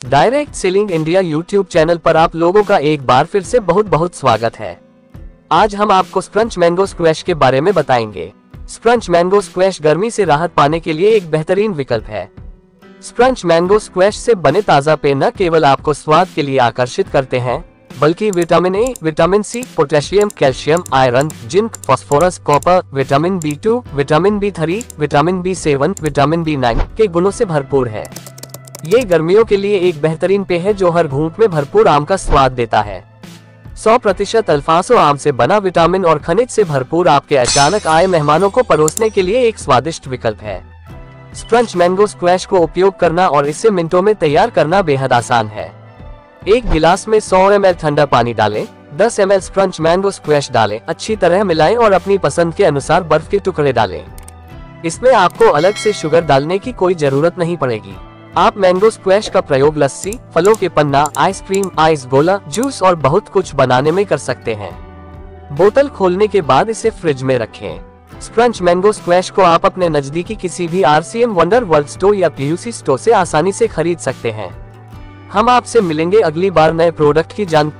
Direct selling India YouTube channel पर आप लोगों का एक बार फिर से बहुत बहुत स्वागत है। आज हम आपको स्प्रंच मैंगो स्क्वैश के बारे में बताएँगे। स्प्रंच मैंगो स्क्वैश गर्मी से राहत पाने के लिए एक बेहतरीन विकल्प है। स्प्रंच मैंगो स्क्वैश से बने ताज़ा पेय न केवल आपको स्वाद के लिए आकर्षित करते हैं, बल्कि vitamin A vitamin C potassium calcium iron zinc phosphorus copper vitamin B two vitamin B three vitamin B seven vitamin B nine के गुणों से भरपूर है। ये गर्मियों के लिए एक बेहतरीन पेय है जो हर घूंट में भरपूर आम का स्वाद देता है। 100 प्रतिशत अल्फांसो आम से बना विटामिन और खनिज से भरपूर आपके अचानक आए मेहमानों को परोसने के लिए एक स्वादिष्ट विकल्प है। स्प्रंच मैंगो स्क्वैश को उपयोग करना और इसे मिनटों में तैयार करना बेहद आसान है। एक गिलास में 100 एम ठंडा पानी डालें 10 एम एल स्प्रंच मैंगो स्क्वैश डालें, अच्छी तरह मिलाएँ और अपनी पसंद के अनुसार बर्फ़ के टुकड़े डालें। इसमें आपको अलग से शुगर डालने की कोई ज़रूरत नहीं पड़ेगी। आप मैंगो स्क्वैश का प्रयोग लस्सी, फलों के panna ice cream ice gola juice और बहुत कुछ बनाने में कर सकते हैं। बोतल खोलने के बाद इसे फ्रिज में रखें। स्क्रंच मैंगो स्क्वैश को आप अपने नजदीकी किसी भी R C M wonder world store या पीयूसी स्टोर से आसानी से खरीद सकते हैं। हम आपसे मिलेंगे अगली बार नए प्रोडक्ट की जान